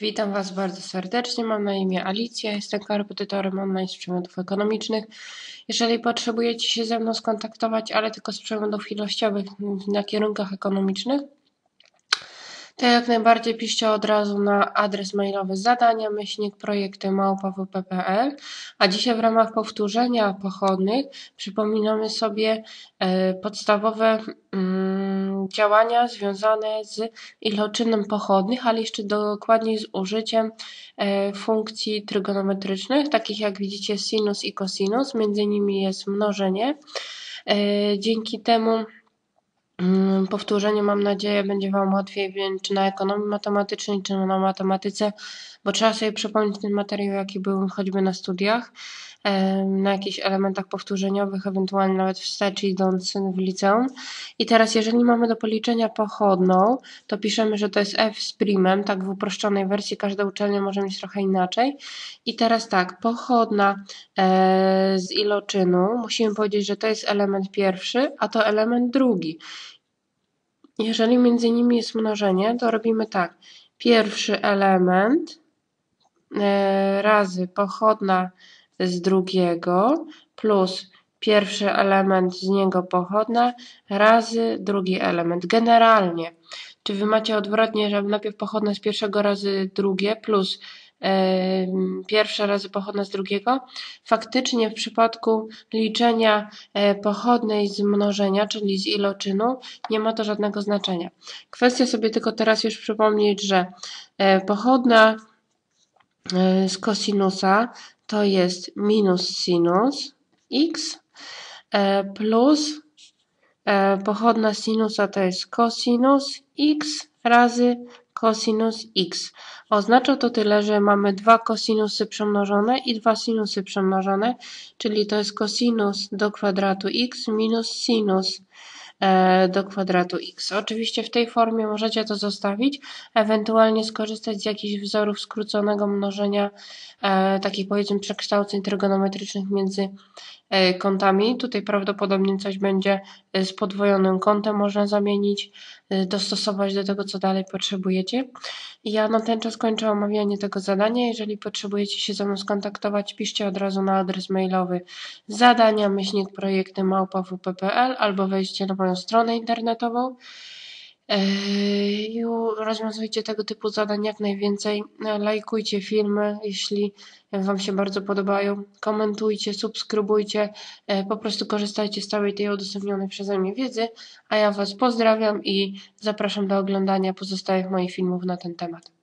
Witam Was bardzo serdecznie. Mam na imię Alicja, jestem korepetytorem online z przedmiotów ekonomicznych. Jeżeli potrzebujecie się ze mną skontaktować, ale tylko z przedmiotów ilościowych na kierunkach ekonomicznych, to jak najbardziej piszcie od razu na adres mailowy zadania myślnik projekty małpa.wp.pl a dzisiaj w ramach powtórzenia pochodnych przypominamy sobie e, podstawowe mm, działania związane z iloczynem pochodnych, ale jeszcze dokładniej z użyciem e, funkcji trygonometrycznych, takich jak widzicie sinus i cosinus, między nimi jest mnożenie. E, dzięki temu powtórzenie, mam nadzieję, będzie Wam łatwiej, czy na ekonomii matematycznej, czy na matematyce, bo trzeba sobie przypomnieć ten materiał, jaki był choćby na studiach, na jakichś elementach powtórzeniowych, ewentualnie nawet wstecz idąc w liceum. I teraz, jeżeli mamy do policzenia pochodną, to piszemy, że to jest f z primem, tak w uproszczonej wersji, każda uczelnia może mieć trochę inaczej. I teraz tak, pochodna e, z iloczynu, musimy powiedzieć, że to jest element pierwszy, a to element drugi. Jeżeli między nimi jest mnożenie, to robimy tak. Pierwszy element e, razy pochodna z drugiego plus pierwszy element z niego pochodna razy drugi element. Generalnie, czy wy macie odwrotnie, że najpierw pochodna z pierwszego razy drugie plus pierwsze razy pochodna z drugiego. Faktycznie w przypadku liczenia e, pochodnej z mnożenia, czyli z iloczynu, nie ma to żadnego znaczenia. Kwestia sobie tylko teraz już przypomnieć, że e, pochodna e, z kosinusa to jest minus sinus x plus pochodna sinusa to jest cosinus x razy cosinus x. Oznacza to tyle, że mamy dwa kosinusy przemnożone i dwa sinusy przemnożone, czyli to jest cosinus do kwadratu x minus sinus e, do kwadratu x. Oczywiście w tej formie możecie to zostawić, ewentualnie skorzystać z jakichś wzorów skróconego mnożenia, e, takich powiedzmy przekształceń trygonometrycznych między e, kątami. Tutaj prawdopodobnie coś będzie z podwojonym kątem można zamienić, dostosować do tego, co dalej potrzebujecie. Ja na ten czas kończę omawianie tego zadania. Jeżeli potrzebujecie się ze mną skontaktować, piszcie od razu na adres mailowy zadania myślnik projekty małpa.wp.pl albo wejdźcie na moją stronę internetową. I rozwiązujcie tego typu zadań jak najwięcej. Lajkujcie filmy, jeśli Wam się bardzo podobają. Komentujcie, subskrybujcie. E, po prostu korzystajcie z całej tej udostępnionej przeze mnie wiedzy. A ja Was pozdrawiam i zapraszam do oglądania pozostałych moich filmów na ten temat.